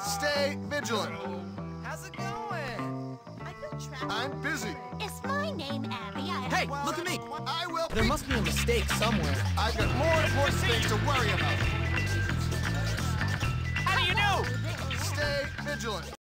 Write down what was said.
Stay vigilant. How's it going? I feel trapped. I'm busy. Is my name Abby? I Hey, look at me. I will There must be a mistake somewhere. I've got more important things to worry about. How do you do? Stay vigilant.